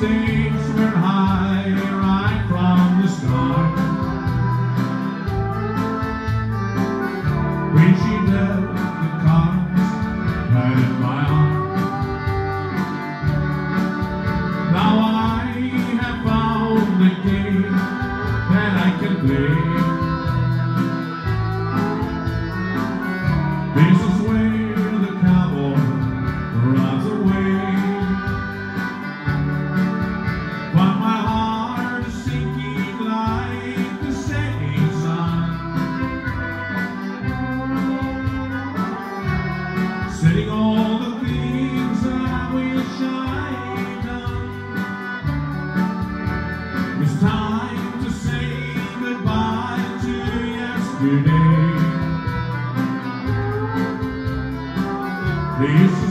things were high right from the start. When she left the cars in my heart. Now I have found the game that I can play. Yesterday. This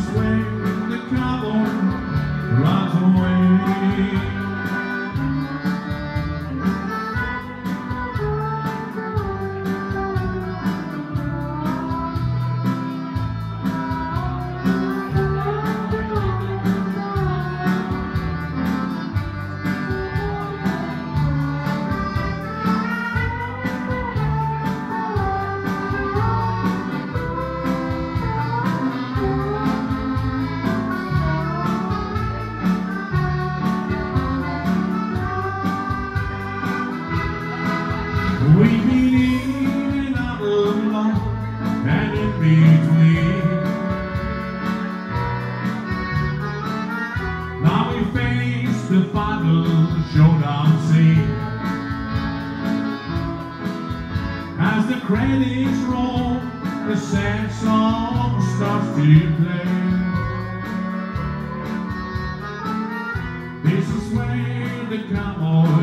We've been in of love and in between. Now we face the final showdown scene. As the credits roll, the sad song starts to play. This is where the cowboy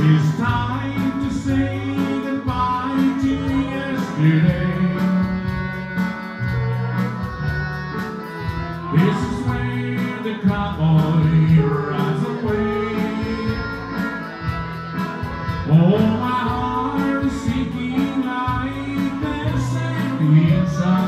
It's time to say goodbye to yesterday. This is where the cowboy rides away. Oh, my heart is sinking like the sun.